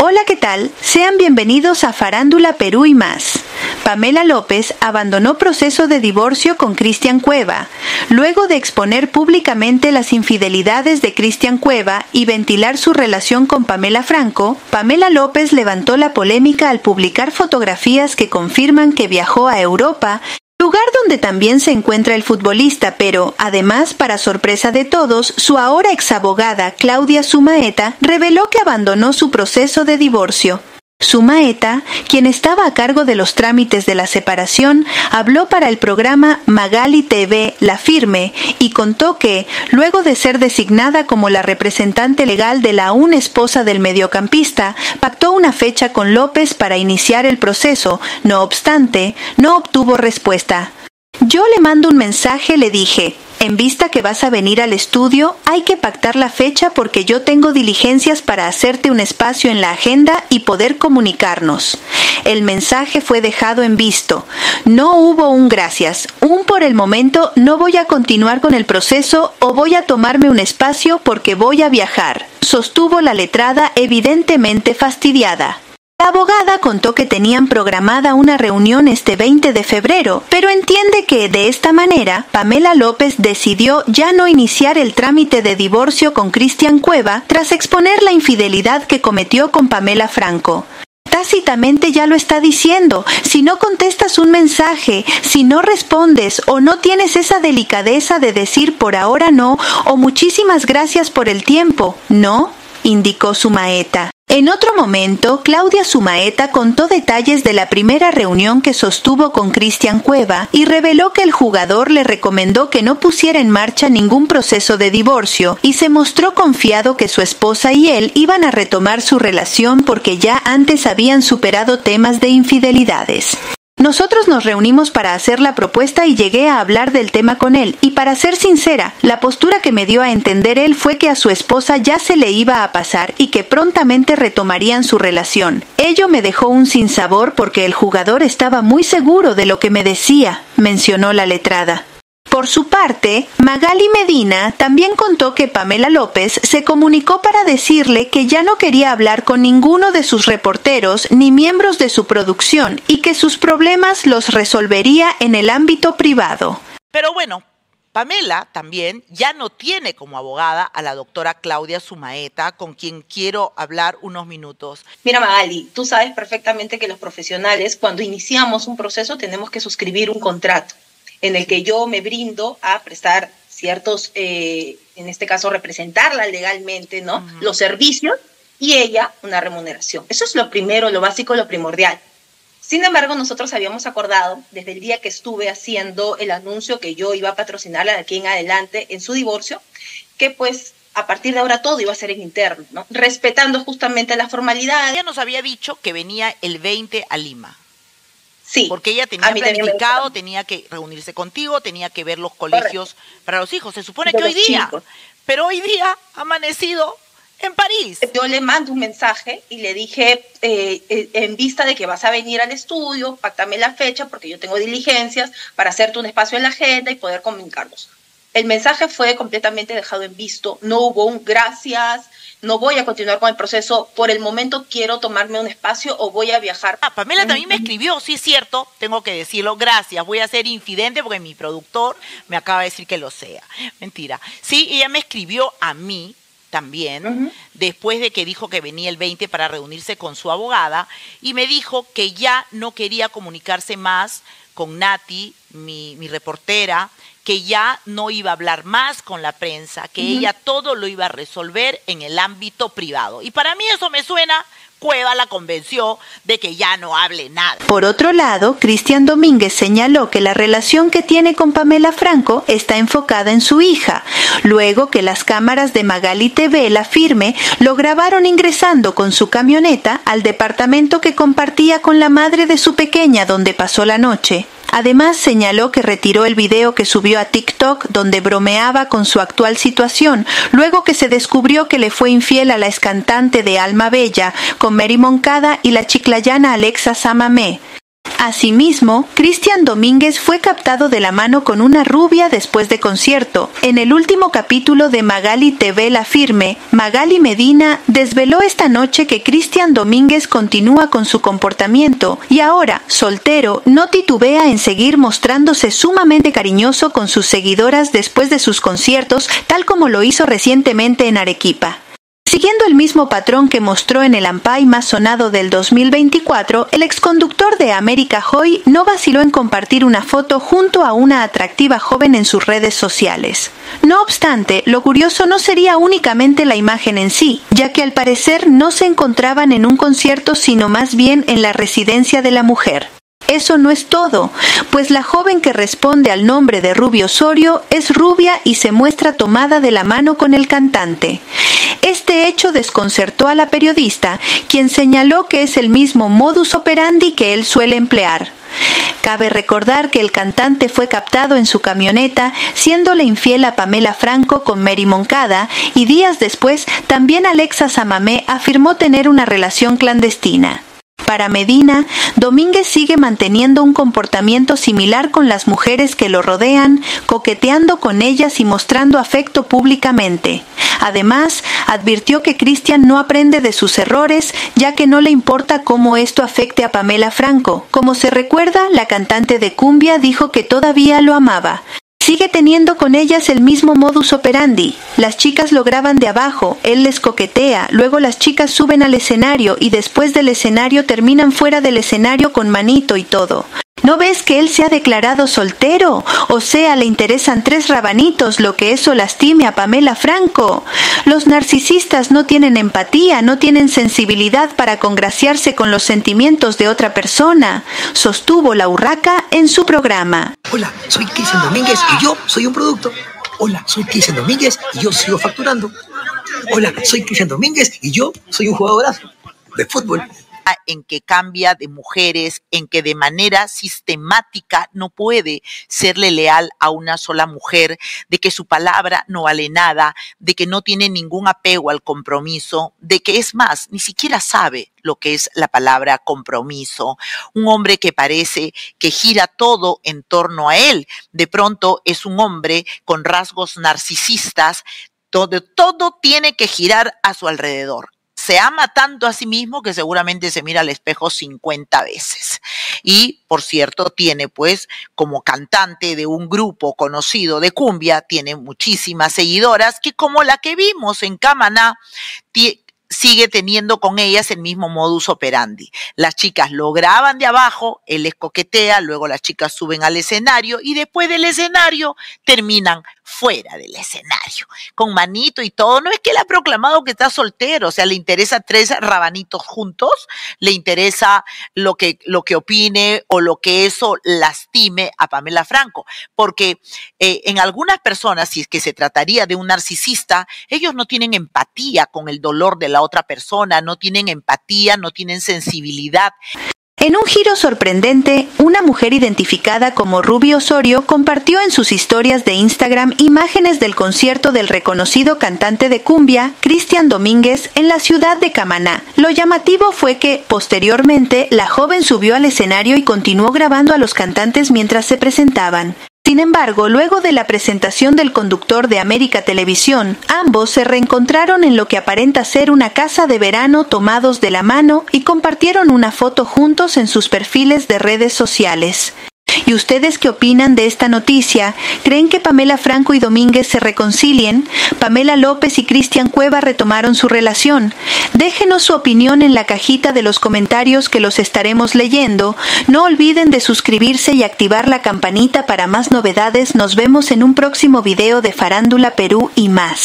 Hola, ¿qué tal? Sean bienvenidos a Farándula Perú y más. Pamela López abandonó proceso de divorcio con Cristian Cueva. Luego de exponer públicamente las infidelidades de Cristian Cueva y ventilar su relación con Pamela Franco, Pamela López levantó la polémica al publicar fotografías que confirman que viajó a Europa lugar donde también se encuentra el futbolista, pero además, para sorpresa de todos, su ahora exabogada Claudia Sumaeta reveló que abandonó su proceso de divorcio. Sumaeta, quien estaba a cargo de los trámites de la separación, habló para el programa Magali TV La Firme y contó que, luego de ser designada como la representante legal de la aún esposa del mediocampista, pactó una fecha con López para iniciar el proceso. No obstante, no obtuvo respuesta. Yo le mando un mensaje, le dije, en vista que vas a venir al estudio, hay que pactar la fecha porque yo tengo diligencias para hacerte un espacio en la agenda y poder comunicarnos. El mensaje fue dejado en visto. No hubo un gracias. Un por el momento no voy a continuar con el proceso o voy a tomarme un espacio porque voy a viajar, sostuvo la letrada evidentemente fastidiada. La abogada contó que tenían programada una reunión este 20 de febrero, pero entiende que de esta manera Pamela López decidió ya no iniciar el trámite de divorcio con Cristian Cueva tras exponer la infidelidad que cometió con Pamela Franco. Tácitamente ya lo está diciendo. Si no contestas un mensaje, si no respondes o no tienes esa delicadeza de decir por ahora no o muchísimas gracias por el tiempo, ¿no? indicó su maeta. En otro momento, Claudia Sumaeta contó detalles de la primera reunión que sostuvo con Cristian Cueva y reveló que el jugador le recomendó que no pusiera en marcha ningún proceso de divorcio y se mostró confiado que su esposa y él iban a retomar su relación porque ya antes habían superado temas de infidelidades. Nosotros nos reunimos para hacer la propuesta y llegué a hablar del tema con él, y para ser sincera, la postura que me dio a entender él fue que a su esposa ya se le iba a pasar y que prontamente retomarían su relación. Ello me dejó un sinsabor porque el jugador estaba muy seguro de lo que me decía, mencionó la letrada. Por su parte, Magali Medina también contó que Pamela López se comunicó para decirle que ya no quería hablar con ninguno de sus reporteros ni miembros de su producción y que sus problemas los resolvería en el ámbito privado. Pero bueno, Pamela también ya no tiene como abogada a la doctora Claudia Sumaeta, con quien quiero hablar unos minutos. Mira, Magali, tú sabes perfectamente que los profesionales, cuando iniciamos un proceso, tenemos que suscribir un contrato en el que yo me brindo a prestar ciertos, eh, en este caso, representarla legalmente, ¿no? Los servicios y ella una remuneración. Eso es lo primero, lo básico, lo primordial. Sin embargo, nosotros habíamos acordado desde el día que estuve haciendo el anuncio que yo iba a patrocinarla de aquí en adelante en su divorcio, que pues a partir de ahora todo iba a ser en interno, ¿no? respetando justamente la formalidad. Ella nos había dicho que venía el 20 a Lima. Sí. Porque ella tenía planificado, tenía que reunirse contigo, tenía que ver los colegios para los hijos. Se supone que hoy día, pero hoy día ha amanecido en París. Yo le mando un mensaje y le dije, eh, eh, en vista de que vas a venir al estudio, pactame la fecha porque yo tengo diligencias para hacerte un espacio en la agenda y poder comunicarnos. El mensaje fue completamente dejado en visto, no hubo un gracias, no voy a continuar con el proceso, por el momento quiero tomarme un espacio o voy a viajar. Ah, Pamela también me escribió, sí es cierto, tengo que decirlo, gracias, voy a ser infidente porque mi productor me acaba de decir que lo sea. Mentira. Sí, ella me escribió a mí también, después de que dijo que venía el 20 para reunirse con su abogada, y me dijo que ya no quería comunicarse más con Nati, mi, mi reportera, que ya no iba a hablar más con la prensa, que ella todo lo iba a resolver en el ámbito privado. Y para mí eso me suena Cueva la convenció de que ya no hable nada. Por otro lado, Cristian Domínguez señaló que la relación que tiene con Pamela Franco está enfocada en su hija, luego que las cámaras de Magali TV La Firme lo grabaron ingresando con su camioneta al departamento que compartía con la madre de su pequeña donde pasó la noche. Además señaló que retiró el video que subió a TikTok donde bromeaba con su actual situación, luego que se descubrió que le fue infiel a la excantante de Alma Bella, con Mary Moncada y la chiclayana Alexa Samamé. Asimismo, Cristian Domínguez fue captado de la mano con una rubia después de concierto. En el último capítulo de Magali TV La Firme, Magali Medina desveló esta noche que Cristian Domínguez continúa con su comportamiento y ahora, soltero, no titubea en seguir mostrándose sumamente cariñoso con sus seguidoras después de sus conciertos, tal como lo hizo recientemente en Arequipa. Siguiendo el mismo patrón que mostró en el Ampay más sonado del 2024, el exconductor de América Hoy no vaciló en compartir una foto junto a una atractiva joven en sus redes sociales. No obstante, lo curioso no sería únicamente la imagen en sí, ya que al parecer no se encontraban en un concierto sino más bien en la residencia de la mujer. Eso no es todo, pues la joven que responde al nombre de Rubio Osorio es rubia y se muestra tomada de la mano con el cantante. Este hecho desconcertó a la periodista, quien señaló que es el mismo modus operandi que él suele emplear. Cabe recordar que el cantante fue captado en su camioneta, siéndole infiel a Pamela Franco con Mary Moncada, y días después también Alexa Samamé afirmó tener una relación clandestina. Para Medina, Domínguez sigue manteniendo un comportamiento similar con las mujeres que lo rodean, coqueteando con ellas y mostrando afecto públicamente. Además, advirtió que Cristian no aprende de sus errores, ya que no le importa cómo esto afecte a Pamela Franco. Como se recuerda, la cantante de cumbia dijo que todavía lo amaba, Sigue teniendo con ellas el mismo modus operandi. Las chicas lo graban de abajo, él les coquetea, luego las chicas suben al escenario y después del escenario terminan fuera del escenario con manito y todo. ¿No ves que él se ha declarado soltero? O sea, le interesan tres rabanitos, lo que eso lastime a Pamela Franco. Los narcisistas no tienen empatía, no tienen sensibilidad para congraciarse con los sentimientos de otra persona, sostuvo la urraca en su programa. Hola, soy Cristian Domínguez y yo soy un producto. Hola, soy Cristian Domínguez y yo sigo facturando. Hola, soy Cristian Domínguez y yo soy un jugadorazo de fútbol en que cambia de mujeres, en que de manera sistemática no puede serle leal a una sola mujer, de que su palabra no vale nada, de que no tiene ningún apego al compromiso, de que es más, ni siquiera sabe lo que es la palabra compromiso. Un hombre que parece que gira todo en torno a él. De pronto es un hombre con rasgos narcisistas, todo, todo tiene que girar a su alrededor se ama tanto a sí mismo que seguramente se mira al espejo 50 veces. Y, por cierto, tiene pues como cantante de un grupo conocido de cumbia, tiene muchísimas seguidoras que como la que vimos en Camaná, sigue teniendo con ellas el mismo modus operandi. Las chicas lo graban de abajo, él les coquetea, luego las chicas suben al escenario y después del escenario terminan fuera del escenario, con manito y todo. No es que él ha proclamado que está soltero, o sea, le interesa tres rabanitos juntos, le interesa lo que, lo que opine o lo que eso lastime a Pamela Franco, porque eh, en algunas personas, si es que se trataría de un narcisista, ellos no tienen empatía con el dolor de la otra persona, no tienen empatía, no tienen sensibilidad. En un giro sorprendente, una mujer identificada como Ruby Osorio compartió en sus historias de Instagram imágenes del concierto del reconocido cantante de cumbia, Cristian Domínguez, en la ciudad de Camaná. Lo llamativo fue que, posteriormente, la joven subió al escenario y continuó grabando a los cantantes mientras se presentaban. Sin embargo, luego de la presentación del conductor de América Televisión, ambos se reencontraron en lo que aparenta ser una casa de verano tomados de la mano y compartieron una foto juntos en sus perfiles de redes sociales. ¿Y ustedes qué opinan de esta noticia? ¿Creen que Pamela Franco y Domínguez se reconcilien? Pamela López y Cristian Cueva retomaron su relación. Déjenos su opinión en la cajita de los comentarios que los estaremos leyendo. No olviden de suscribirse y activar la campanita para más novedades. Nos vemos en un próximo video de Farándula Perú y más.